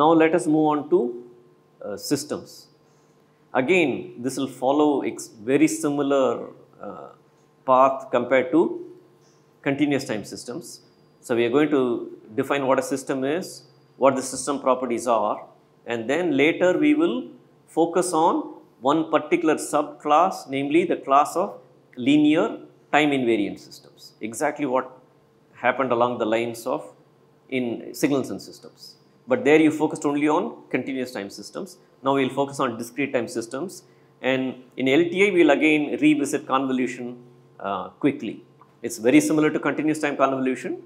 Now let us move on to uh, systems. Again, this will follow very similar uh, path compared to continuous time systems. So we are going to define what a system is, what the system properties are, and then later we will focus on one particular subclass, namely the class of linear time invariant systems. Exactly what happened along the lines of in signals and systems. But there you focused only on continuous time systems. Now we will focus on discrete time systems and in LTI we will again revisit convolution uh, quickly. It is very similar to continuous time convolution.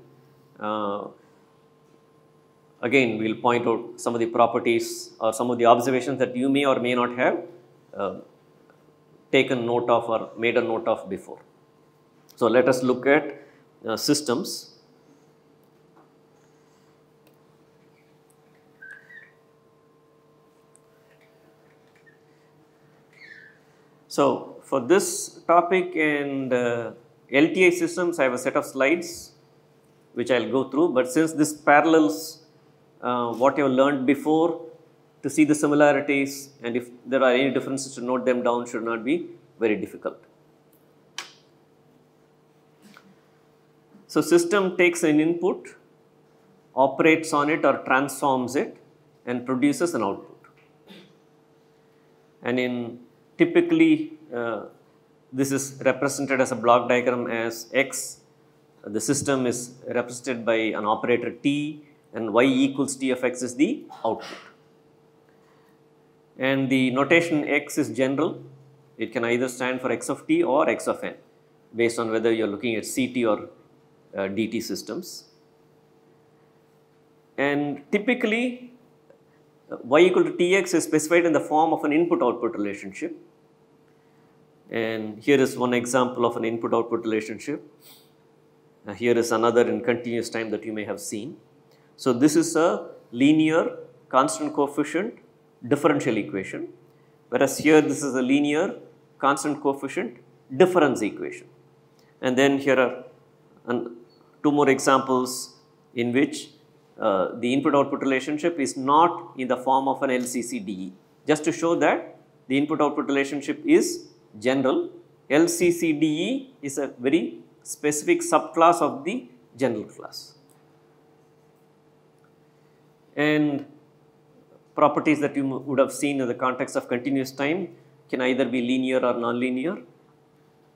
Uh, again we will point out some of the properties or some of the observations that you may or may not have uh, taken note of or made a note of before. So let us look at uh, systems. So for this topic and uh, LTI systems, I have a set of slides which I will go through, but since this parallels uh, what you have learned before, to see the similarities and if there are any differences to note them down should not be very difficult. So system takes an input, operates on it or transforms it and produces an output. And in typically uh, this is represented as a block diagram as x, the system is represented by an operator t and y equals t of x is the output and the notation x is general. It can either stand for x of t or x of n based on whether you are looking at CT or uh, DT systems. And typically y equal to tx is specified in the form of an input output relationship. And here is one example of an input output relationship. Here is another in continuous time that you may have seen. So this is a linear constant coefficient differential equation, whereas here this is a linear constant coefficient difference equation. And then here are an, two more examples in which uh, the input output relationship is not in the form of an LCCDE. Just to show that the input output relationship is general, LCCDE is a very specific subclass of the general class. And properties that you would have seen in the context of continuous time can either be linear or nonlinear,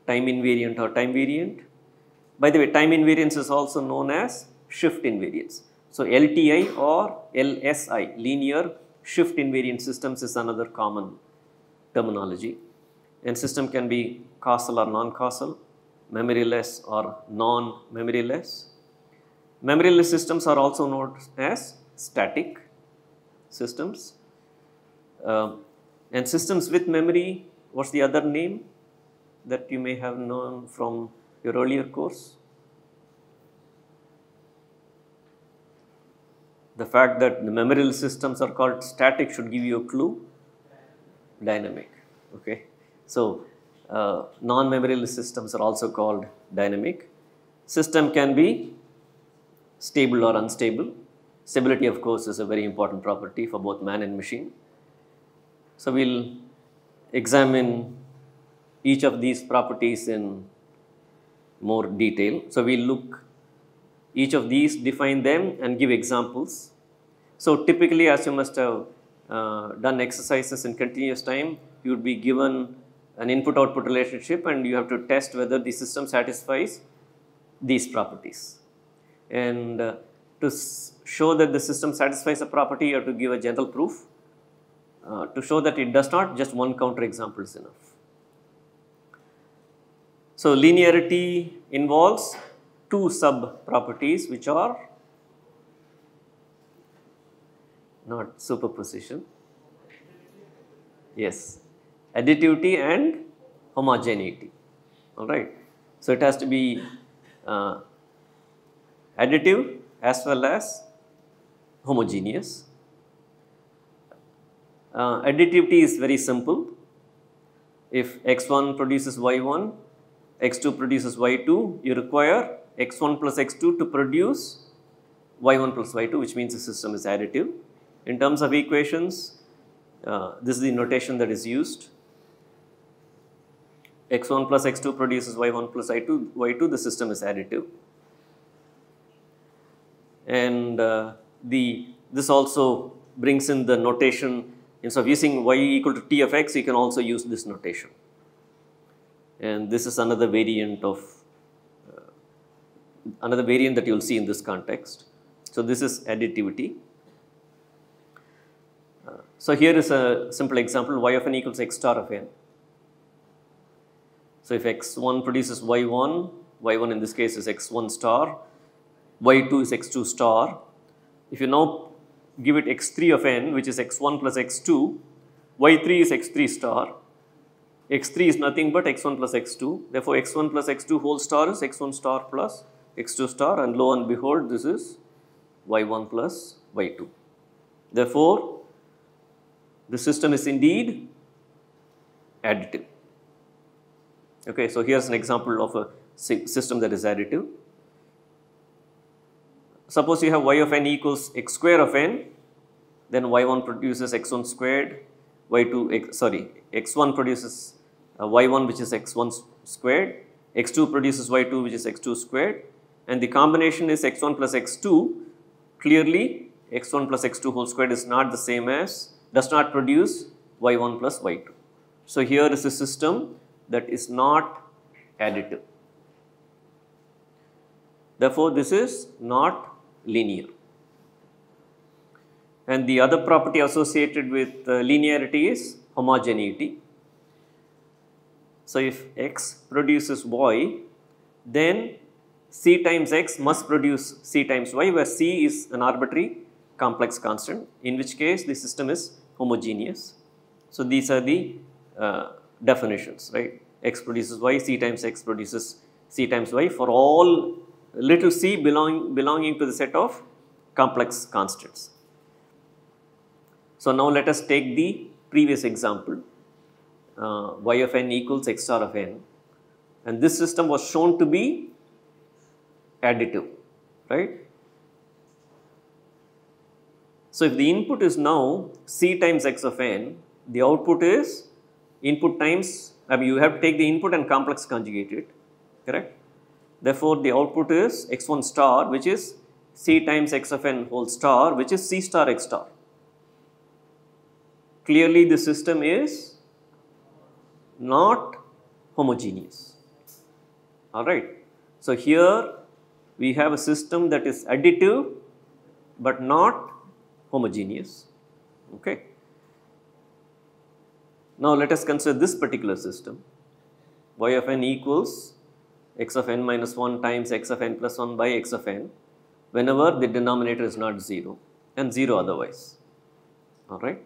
time invariant or time variant. By the way, time invariance is also known as shift invariance. So, LTI or LSI, linear shift invariant systems is another common terminology and system can be causal or non-causal, memoryless or non-memoryless. Memoryless systems are also known as static systems. Uh, and systems with memory, what's the other name that you may have known from your earlier course? The fact that the memoryless systems are called static should give you a clue. Dynamic, okay. So, uh, non-memory systems are also called dynamic. System can be stable or unstable Stability of course is a very important property for both man and machine. So we will examine each of these properties in more detail. So we will look each of these, define them and give examples. So typically as you must have uh, done exercises in continuous time, you would be given an input output relationship and you have to test whether the system satisfies these properties. And uh, to show that the system satisfies a property or to give a general proof. Uh, to show that it does not, just one counterexample is enough. So, linearity involves two sub properties which are not superposition, yes, additivity and homogeneity, alright. So, it has to be uh, additive as well as homogeneous. Uh, additivity is very simple. If x1 produces y1, x2 produces y2, you require x1 plus x2 to produce y1 plus y2 which means the system is additive. in terms of equations, uh, this is the notation that is used. X1 plus x2 produces y1 plus I2, y2, the system is additive. And uh, the this also brings in the notation, instead of using y equal to t of x, you can also use this notation. And this is another variant of, uh, another variant that you will see in this context. So this is additivity. Uh, so here is a simple example, y of n equals x star of n. So if x1 produces y1, y1 in this case is x1 star, y2 is x2 star. If you now give it x3 of n, which is x1 plus x2, y3 is x3 star, x3 is nothing but x1 plus x2. Therefore, x1 plus x2 whole star is x1 star plus x2 star and lo and behold, this is y1 plus y2. Therefore, the system is indeed additive. Okay, so here's an example of a system that is additive. Suppose you have y of n equals x square of n, then y1 produces x1 squared, y2, x, sorry, x1 produces uh, y1 which is x1 squared, x2 produces y2 which is x2 squared and the combination is x1 plus x2. Clearly, x1 plus x2 whole squared is not the same as, does not produce y1 plus y2. So, here is a system that is not additive. Therefore, this is not linear. And the other property associated with uh, linearity is homogeneity. So, if x produces y, then c times x must produce c times y where c is an arbitrary complex constant in which case the system is homogeneous. So, these are the uh, definitions right x produces y, c times x produces c times y for all little c belong, belonging to the set of complex constants. So, now let us take the previous example uh, y of n equals x star of n and this system was shown to be additive right. So, if the input is now c times x of n the output is input times I mean you have to take the input and complex conjugate it correct Therefore, the output is x1 star which is c times x of n whole star which is c star x star. Clearly, the system is not homogeneous. All right. So, here we have a system that is additive but not homogeneous. Okay. Now, let us consider this particular system y of n equals x of n minus 1 times x of n plus 1 by x of n whenever the denominator is not 0 and 0 otherwise. Alright.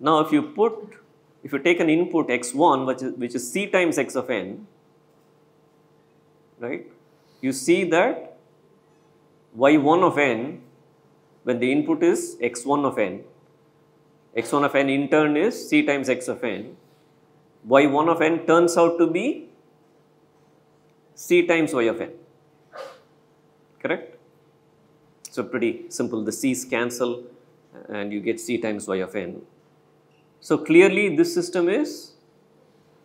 Now, if you put, if you take an input x1 which is, which is c times x of n, right, you see that y1 of n when the input is x1 of n, x1 of n in turn is c times x of n, y1 of n turns out to be c times y of n, correct? So, pretty simple, the c's cancel and you get c times y of n. So, clearly this system is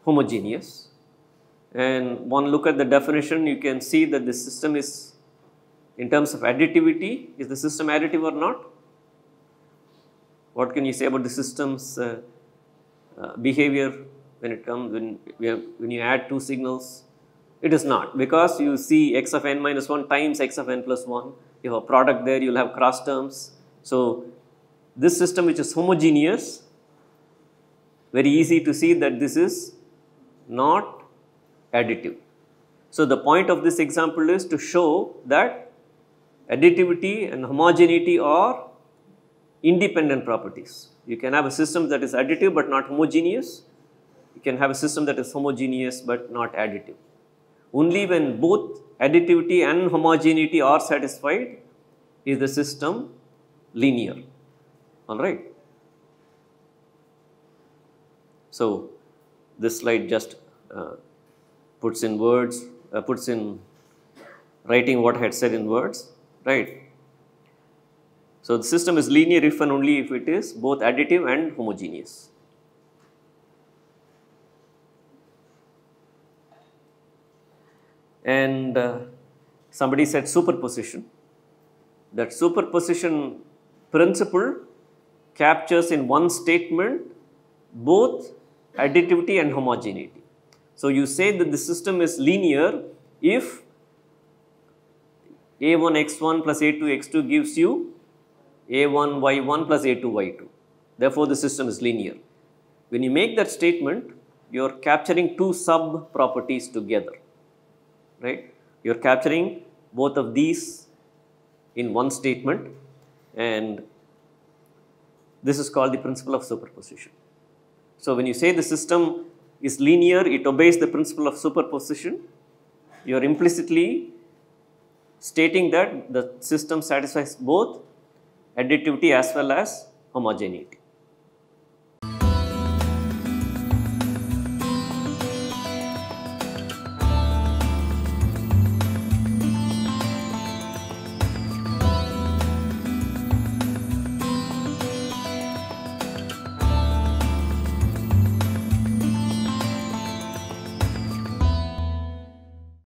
homogeneous and one look at the definition you can see that the system is in terms of additivity, is the system additive or not? What can you say about the system's uh, uh, behavior when it comes, when, when you add two signals it is not because you see x of n minus 1 times x of n plus 1, you have a product there, you will have cross terms. So, this system which is homogeneous, very easy to see that this is not additive. So, the point of this example is to show that additivity and homogeneity are independent properties. You can have a system that is additive but not homogeneous. You can have a system that is homogeneous but not additive. Only when both additivity and homogeneity are satisfied is the system linear, alright. So, this slide just uh, puts in words, uh, puts in writing what I had said in words, right. So, the system is linear if and only if it is both additive and homogeneous. And uh, somebody said superposition. That superposition principle captures in one statement both additivity and homogeneity. So, you say that the system is linear if a1 x1 plus a2 x2 gives you a1 y1 plus a2 y2. Therefore, the system is linear. When you make that statement, you are capturing two sub properties together, right? You are capturing both of these in one statement and this is called the principle of superposition. So, when you say the system is linear, it obeys the principle of superposition, you are implicitly stating that the system satisfies both additivity as well as homogeneity.